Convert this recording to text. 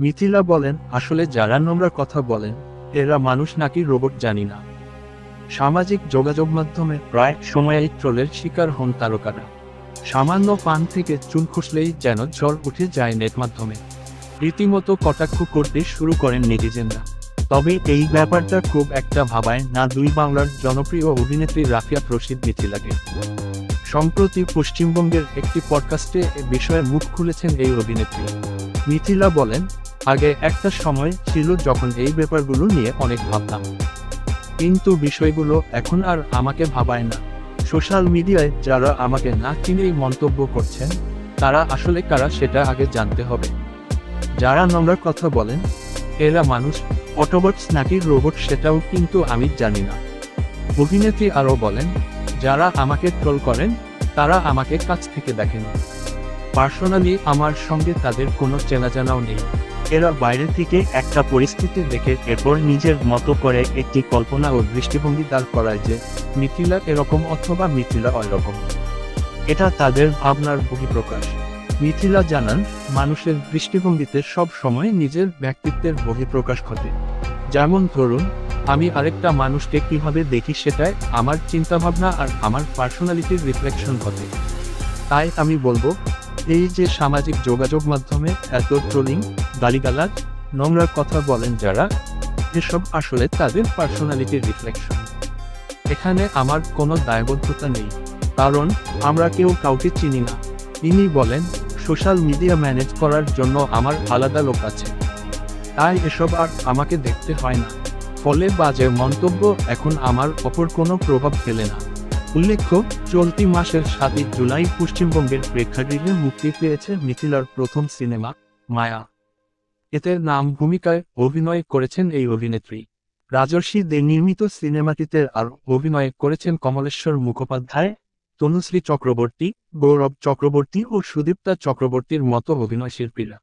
মিথিলা বলেন, আসলে যারা নোংরা কথা বলেন, এরা মানুষ নাকি রোবট জানি না। সামাজিক যোগাযোগ মাধ্যমে প্রায় সময়েই ট্রোলের শিকার হন তারকারা। সামান্য পান থেকে চুল খুসলেই যেন জ্বর উঠে যায় নেট মাধ্যমে। রীতিমতো কটাক্ষ করতে শুরু করেন নেটিজেনরা। তবে এই ব্যাপারটা খুব একটা ভাবায় না দুই বাংলার জনপ্রিয় অভিনেত্রী রাফিয়া প্রসিদ্ধ মিথিলাকে। সম্প্রতি পশ্চিমবঙ্গের একটি পডকাস্টে এ বিষয়ে মুখ খুলেছেন এই অভিনেত্রী। মিথিলা বলেন, আগে একটা সময় ছিল যখন এই ব্যাপারগুলো নিয়ে অনেক ভাবতাম। কিন্তু বিষয়গুলো এখন আর আমাকে ভাবায় না। সোশ্যাল মিডিয়ায় যারা আমাকে না চিনেই মন্তব্য করছেন, তারা আসলে কারা সেটা আগে জানতে হবে। যারা নোংরা কথা বলেন, এরা মানুষ, অটোবটস নাকি রোবট সেটাও কিন্তু আমি জানি না। অভিনেত্রী আরও বলেন যারা আমাকে ট্রোল করেন, তারা আমাকে কাছ থেকে দেখেন। পার্সোনালি আমার সঙ্গে তাদের কোনো চেনাজানাও নেই। এরা বাইরে থেকে একটা পরিস্থিতি দেখে এরপর নিজের মতো করে একটি কল্পনা ও দৃষ্টিভঙ্গি দাঁড় করায় যে, মিথিলা এরকম অথবা মিথিলা ওইরকম এটা তাদের ভাবনার বহিঃপ্রকাশ। মিথিলা জানান, মানুষের দৃষ্টিভঙ্গিতে সব সময় নিজের ব্যক্তিত্বের বহিঃপ্রকাশ ঘটে। যেমন ধরুন আমি আরেকটা মানুষকে কীভাবে দেখি সেটাই আমার চিন্তাভাবনা আর আমার পার্সোনালিটির রিফ্লেকশন ঘটে। তাই আমি বলব, এই যে সামাজিক যোগাযোগ মাধ্যমে এত ট্রোলিং গালিগালাজ, নোংরা কথা বলেন যারা, এসব আসলে তাদের পার্সোনালিটির রিফ্লেকশন এখানে আমার কোনো দায়বদ্ধতা নেই, কারণ আমরা কেউ কাউকে চিনি না। তিনি বলেন, সোশ্যাল মিডিয়া ম্যানেজ করার জন্য আমার আলাদা লোক আছে। তাই এসব আর আমাকে দেখতে হয় না। ফলে বাজে মন্তব্য, এখন আমার ওপর কোনো প্রভাব ফেলে না। উল্লেখ্য, চলতি মাসের সাতই জুলাই পশ্চিমবঙ্গের প্রেক্ষাগৃহে মুক্তি পেয়েছে মিথিলার প্রথম সিনেমা, মায়া। এতে নাম ভূমিকায় অভিনয় করেছেন এই অভিনেত্রী। রাজর্ষি দে নির্মিত সিনেমাটিতে আর অভিনয় করেছেন কমলেশ্বর মুখোপাধ্যায়, তনুশ্রী চক্রবর্তী, গৌরব চক্রবর্তী ও সুদীপ্তা চক্রবর্তীর মতো অভিনয় শিল্পীরা